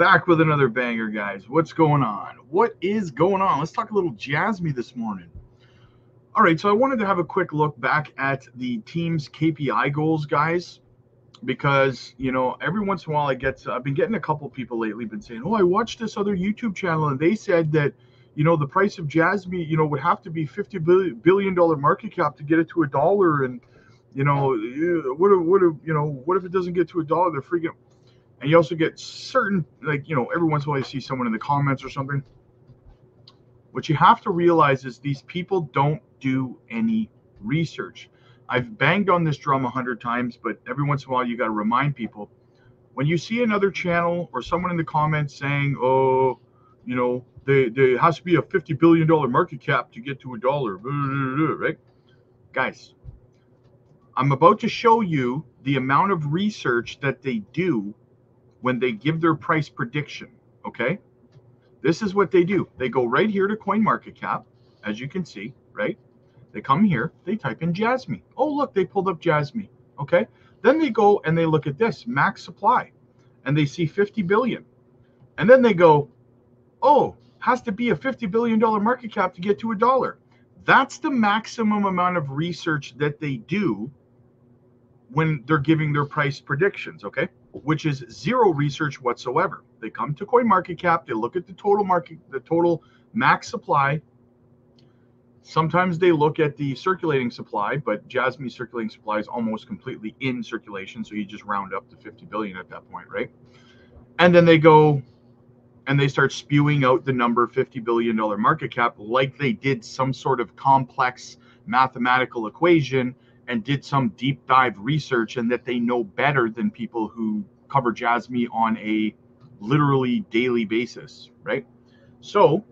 Back with another banger, guys. What's going on? What is going on? Let's talk a little Jasmy this morning. All right, so I wanted to have a quick look back at the team's KPI goals, guys, because you know every once in a while I get I've been getting a couple people lately been saying, oh, I watched this other YouTube channel and they said that you know the price of Jasmy, you know, would have to be fifty billion dollar market cap to get it to a dollar, and you know, eh, what if, what if you know what if it doesn't get to a dollar? They're freaking and you also get certain, like, you know, every once in a while you see someone in the comments or something. What you have to realize is these people don't do any research. I've banged on this drum a hundred times, but every once in a while you got to remind people when you see another channel or someone in the comments saying, oh, you know, there has to be a $50 billion market cap to get to a dollar, right? Guys, I'm about to show you the amount of research that they do when they give their price prediction, okay? This is what they do. They go right here to CoinMarketCap, as you can see, right? They come here, they type in Jasmy. Oh, look, they pulled up Jasmy. okay? Then they go and they look at this, max supply, and they see 50 billion. And then they go, oh, has to be a $50 billion market cap to get to a dollar. That's the maximum amount of research that they do when they're giving their price predictions, okay? which is zero research whatsoever. They come to CoinMarketCap, they look at the total market, the total max supply. Sometimes they look at the circulating supply, but Jasmy circulating supply is almost completely in circulation, so you just round up to 50 billion at that point, right? And then they go and they start spewing out the number 50 billion dollar market cap like they did some sort of complex mathematical equation and did some deep dive research and that they know better than people who cover Jasmy on a literally daily basis, right? So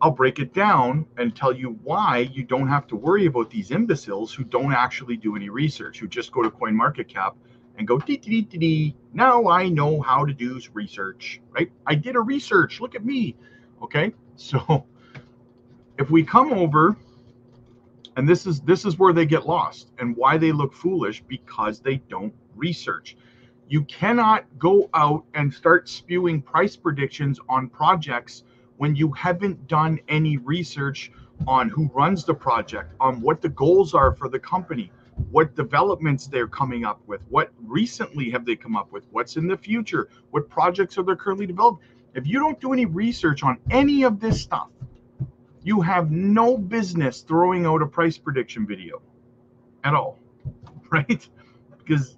I'll break it down and tell you why you don't have to worry about these imbeciles who don't actually do any research, who just go to CoinMarketCap and go, dee, dee, dee, dee, now I know how to do research, right? I did a research. Look at me. Okay. So if we come over and this is this is where they get lost and why they look foolish because they don't research. You cannot go out and start spewing price predictions on projects when you haven't done any research on who runs the project on what the goals are for the company what developments they're coming up with what recently have they come up with what's in the future what projects are they currently developed. If you don't do any research on any of this stuff you have no business throwing out a price prediction video at all, right? Because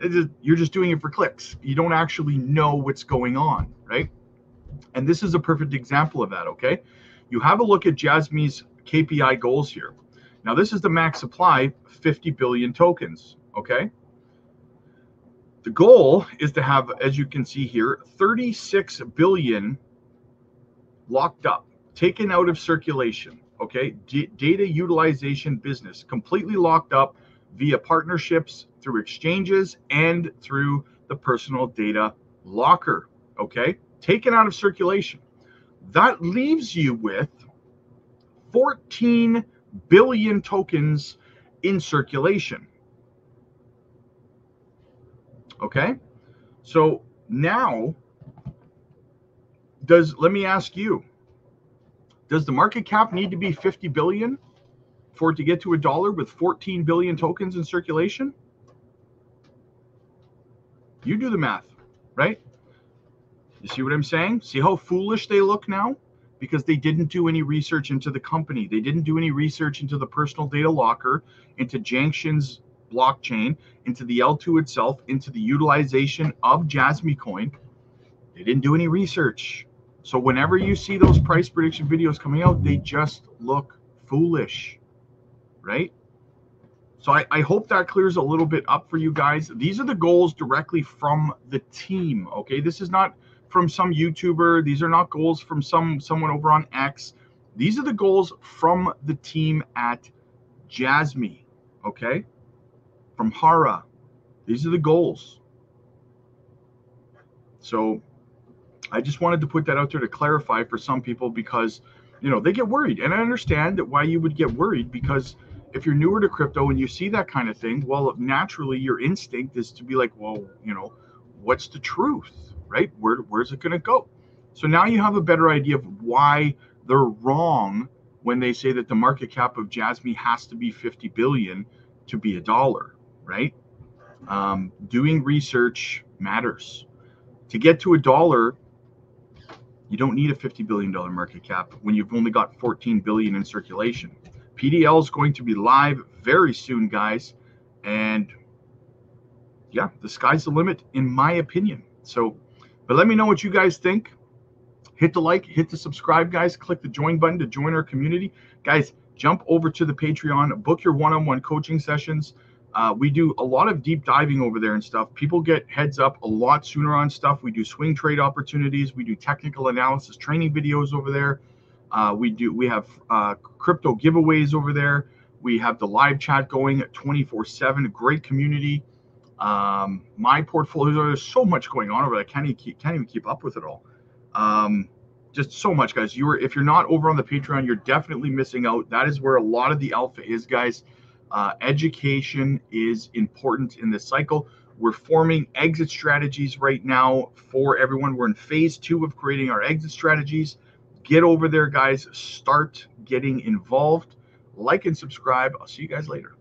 just, you're just doing it for clicks. You don't actually know what's going on, right? And this is a perfect example of that, okay? You have a look at Jasmy's KPI goals here. Now, this is the max supply 50 billion tokens, okay? The goal is to have, as you can see here, 36 billion locked up taken out of circulation. Okay, D- data utilization business completely locked up via partnerships through exchanges and through the personal data locker. Okay, taken out of circulation. That leaves you with 14 billion tokens in circulation. Okay, so now does let me ask you does the market cap need to be 50 billion for it to get to a dollar with 14 billion tokens in circulation? You do the math, right? You see what I'm saying? See how foolish they look now? Because they didn't do any research into the company. They didn't do any research into the personal data locker, into Janction's blockchain, into the L2 itself, into the utilization of Jasmy Coin. They didn't do any research. So whenever you see those price prediction videos coming out, they just look foolish, right? So I, I, hope that clears a little bit up for you guys. These are the goals directly from the team. Okay, this is not from some YouTuber. These are not goals from some someone over on X. These are the goals from the team at Jasmy. Okay, from Hara. These are the goals. So I just wanted to put that out there to clarify for some people because, you know, they get worried. And I understand that why you would get worried because if you're newer to crypto and you see that kind of thing, well, naturally your instinct is to be like, well, you know, what's the truth, right? Where, where's it going to go? So now you have a better idea of why they're wrong when they say that the market cap of Jasmy has to be 50 billion to be a dollar, right? Um, doing research matters. To get to a dollar, you don't need a 50 billion dollar market cap when you've only got 14 billion in circulation. PDL is going to be live very soon, guys, and yeah, the sky's the limit in my opinion. So, but let me know what you guys think hit the like, hit the subscribe, guys. Click the join button to join our community. Guys, jump over to the Patreon, book your one on one coaching sessions. Uh, we do a lot of deep diving over there and stuff. People get heads up a lot sooner on stuff. We do swing trade opportunities. We do technical analysis training videos over there. Uh, we do. We have uh, crypto giveaways over there. We have the live chat going 24/7. Great community. Um, my portfolio. There's so much going on over there. I can't even keep, can't even keep up with it all. Um, just so much, guys. You are if you're not over on the Patreon, you're definitely missing out. That is where a lot of the alpha is, guys. Uh, education is important in this cycle. We're forming exit strategies right now for everyone. We're in phase two of creating our exit strategies. Get over there, guys. Start getting involved. Like and subscribe. I'll see you guys later.